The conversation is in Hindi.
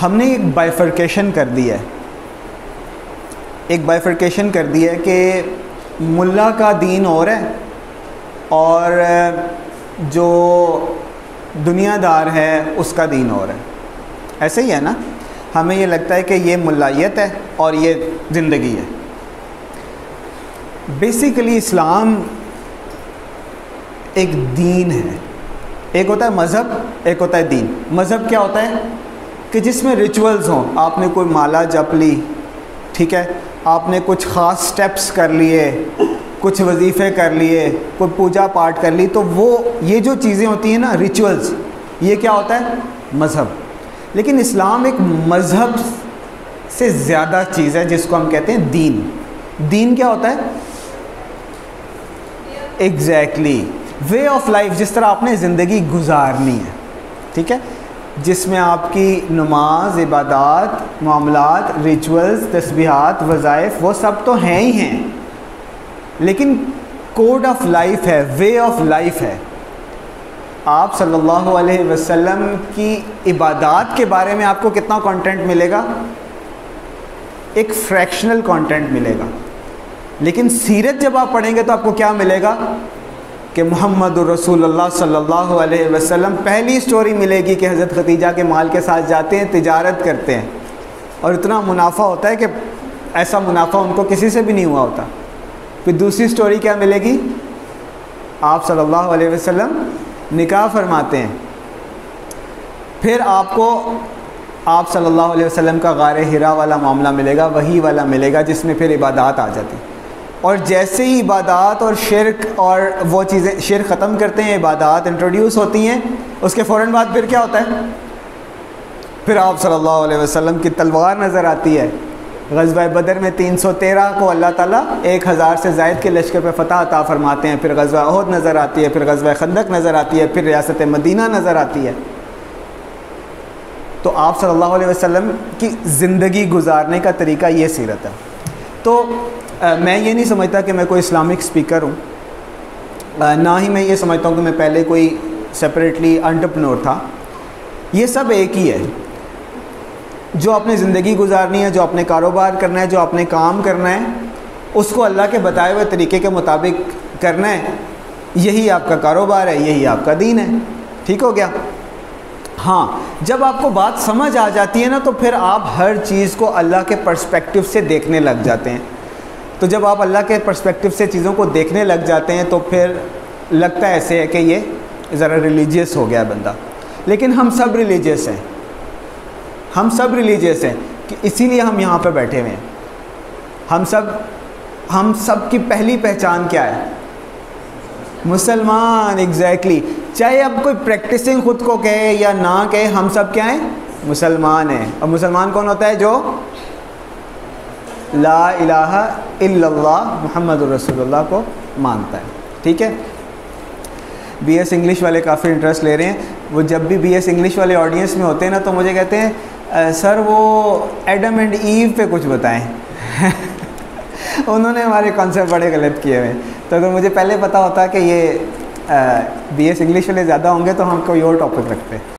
हमने एक बाइफर्केशन कर दिया है। एक बाइफर्केशन कर दी है कि मुल्ला का दीन और है और जो दुनियादार है, उसका दीन और है। ऐसे ही है ना? हमें ये लगता है कि ये मुल्लायत है और ये ज़िंदगी है। बेसिकली इस्लाम एक दीन है। एक होता है मज़हब, एक होता है दीन। मज़हब क्या होता है? कि जिसमें रिचुअल्स हों। आपने कोई माला जप ली, ठीक है? आपने कुछ ख़ास स्टेप्स कर लिए, कुछ वजीफ़े कर लिए, कोई पूजा पाठ कर ली तो वो, ये जो चीज़ें होती हैं ना रिचुअल्स ये क्या होता है? मज़हब। लेकिन इस्लाम एक मज़हब से ज़्यादा चीज़ है, जिसको हम कहते हैं दीन। दीन क्या होता है? एग्जैक्टली वे ऑफ़ लाइफ जिस तरह आपने ज़िंदगी गुजारनी है, ठीक है? जिसमें आपकी नमाज़, इबादत, मामलात रिचुअल्स तस्बीहात, वज़ाइफ, वो सब तो हैं ही हैं। लेकिन कोड ऑफ़ लाइफ है वे ऑफ़ लाइफ है। आप सल्लल्लाहु अलैहि वसल्लम की इबादत के बारे में आपको कितना कंटेंट मिलेगा? एक फ्रैक्शनल कंटेंट मिलेगा। लेकिन सीरत जब आप पढ़ेंगे तो आपको क्या मिलेगा? कि मोहम्मद रसूलुल्लाह सल्लल्लाहु अलैहि वसल्लम, पहली स्टोरी मिलेगी कि हज़रत खतीजा के माल के साथ जाते हैं, तिजारत करते हैं। और इतना मुनाफा होता है कि ऐसा मुनाफा उनको किसी से भी नहीं हुआ होता। फिर दूसरी स्टोरी क्या मिलेगी? आप सल्लल्लाहु अलैहि वसल्लम निकाह फरमाते हैं। फिर आपको आप सल्लल्लाहु अलैहि वसल्लम का गार हिरा वाला मामला मिलेगा, वही वाला मिलेगा जिसमें फिर इबादत आ जाती। और जैसे ही इबादत और शिरक और वो चीज़ें शिर ख़त्म करते हैं, इबादत इंट्रोड्यूस होती हैं, उसके फ़ौर बाद फिर क्या होता है? फिर आप सल्लल्लाहु अलैहि वसल्लम की तलवार नज़र आती है। गजबा बदर में 313 को अल्लाह ताला एक हज़ार से जायद के लश्कर पर फ़तह अता फरमाते हैं। फिर गजबा अहद नज़र आती है, फिर गजबा खंदक नज़र आती है, फिर रियासत मदीना नज़र आती है। तो आप सल्लल्लाहु अलैहि वसल्लम की ज़िंदगी गुजारने का तरीका ये सीरत है। तो आ, मैं ये नहीं समझता कि मैं कोई इस्लामिक स्पीकर हूँ। ना ही मैं ये समझता हूँ कि मैं पहले कोई सेपरेटली अंटरप्रनोर था। ये सब एक ही है। जो अपनी ज़िंदगी गुजारनी है जो अपने कारोबार करना है जो अपने काम करना है उसको अल्लाह के बताए हुए तरीके के मुताबिक करना है। यही आपका कारोबार है यही आपका दीन है। ठीक हो गया? हाँ जब आपको बात समझ आ जाती है ना तो फिर आप हर चीज़ को अल्लाह के पर्सपेक्टिव से देखने लग जाते हैं। तो जब आप अल्लाह के पर्सपेक्टिव से चीज़ों को देखने लग जाते हैं तो फिर लगता ऐसे है कि ये ज़रा रिलीजियस हो गया बंदा। लेकिन हम सब रिलीजियस हैं। हम सब रिलीजियस हैं कि इसीलिए हम यहाँ पर बैठे हुए हैं। हम सब हम सब की पहली पहचान क्या है? मुसलमान एग्जैक्टली exactly. चाहे अब कोई प्रैक्टिसिंग खुद को कहे या ना कहे, हम सब क्या हैं? मुसलमान हैं। और मुसलमान कौन होता है जो? ला इलाहा इल्लल्लाह मुहम्मद रसूलुल्लाह को मानता है। ठीक है? बीएस इंग्लिश वाले काफ़ी इंटरेस्ट ले रहे हैं। वो जब भी बीएस इंग्लिश वाले ऑडियंस में होते हैं ना तो मुझे कहते हैं सर, वो एडम एंड ईव पे कुछ बताएँ। उन्होंने हमारे कॉन्सेप्ट बड़े गलत किए हुए तो अगर मुझे पहले पता होता कि ये बी एस इंग्लिश वाले ज़्यादा होंगे तो हम कोई और टॉपिक रखते